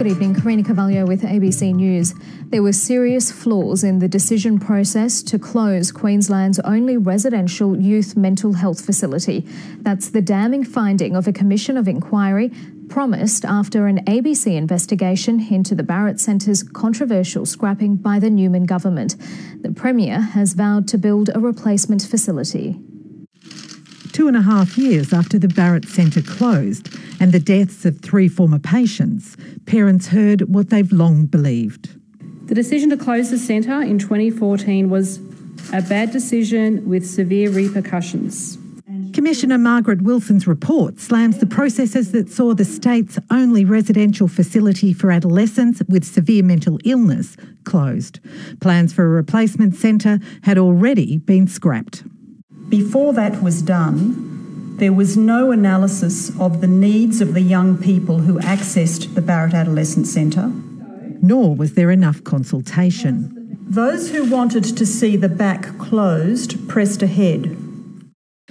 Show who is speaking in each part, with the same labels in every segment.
Speaker 1: Good evening, Karina Carvalho with ABC News. There were serious flaws in the decision process to close Queensland's only residential youth mental health facility. That's the damning finding of a commission of inquiry promised after an ABC investigation into the Barrett Centre's controversial scrapping by the Newman government. The Premier has vowed to build a replacement facility.
Speaker 2: Two and a half years after the Barrett Centre closed and the deaths of three former patients, parents heard what they've long believed.
Speaker 3: The decision to close the centre in 2014 was a bad decision with severe repercussions.
Speaker 2: Commissioner Margaret Wilson's report slams the processes that saw the state's only residential facility for adolescents with severe mental illness closed. Plans for a replacement centre had already been scrapped.
Speaker 4: Before that was done, there was no analysis of the needs of the young people who accessed the Barrett Adolescent Centre.
Speaker 2: Nor was there enough consultation.
Speaker 4: Those who wanted to see the back closed pressed ahead.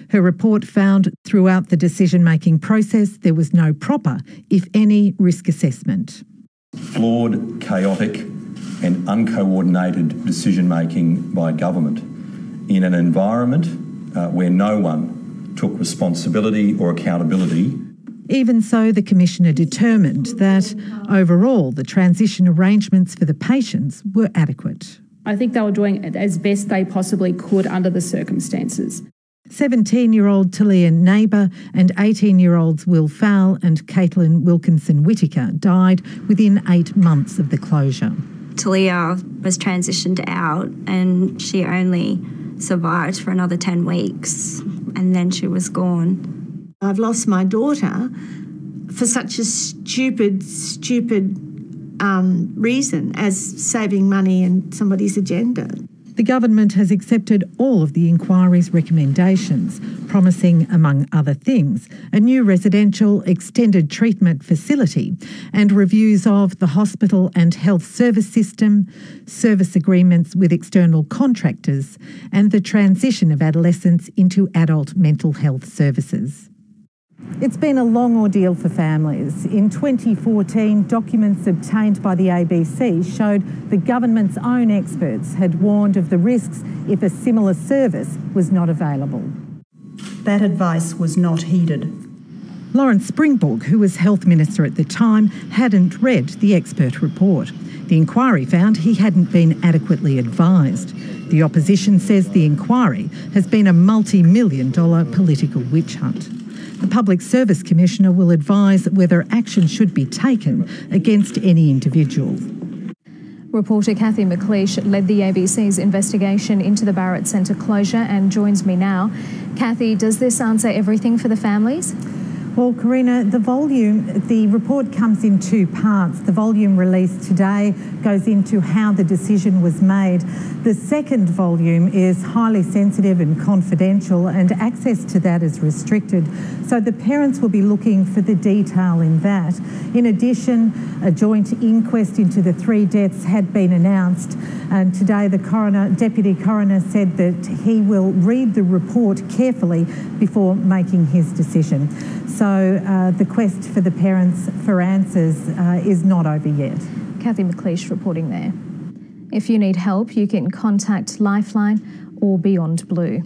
Speaker 2: Her report found throughout the decision making process there was no proper, if any, risk assessment.
Speaker 5: Flawed, chaotic, and uncoordinated decision making by government in an environment uh, where no one took responsibility or accountability.
Speaker 2: Even so, the Commissioner determined that overall the transition arrangements for the patients were adequate.
Speaker 3: I think they were doing as best they possibly could under the circumstances.
Speaker 2: 17 year old Talia Neighbour and 18 year olds Will Fowell and Caitlin Wilkinson Whitaker died within eight months of the closure.
Speaker 6: Talia was transitioned out and she only survived for another 10 weeks and then she was gone.
Speaker 7: I've lost my daughter for such a stupid, stupid um, reason as saving money and somebody's agenda.
Speaker 2: The government has accepted all of the inquiry's recommendations, promising, among other things, a new residential extended treatment facility and reviews of the hospital and health service system, service agreements with external contractors, and the transition of adolescents into adult mental health services. It's been a long ordeal for families. In 2014, documents obtained by the ABC showed the government's own experts had warned of the risks if a similar service was not available.
Speaker 4: That advice was not heeded.
Speaker 2: Lawrence Springborg, who was Health Minister at the time, hadn't read the expert report. The inquiry found he hadn't been adequately advised. The opposition says the inquiry has been a multi million dollar political witch hunt. The Public Service Commissioner will advise whether action should be taken against any individual.
Speaker 1: Reporter Kathy McLeish led the ABC's investigation into the Barrett Centre closure and joins me now. Kathy, does this answer everything for the families?
Speaker 2: Well, Karina, the volume, the report comes in two parts. The volume released today goes into how the decision was made. The second volume is highly sensitive and confidential, and access to that is restricted. So the parents will be looking for the detail in that. In addition, a joint inquest into the three deaths had been announced, and today the coroner, deputy coroner, said that he will read the report carefully before making his decision. So uh, the quest for the parents for answers uh, is not over yet.
Speaker 1: Kathy McLeish reporting there. If you need help, you can contact Lifeline or Beyond Blue.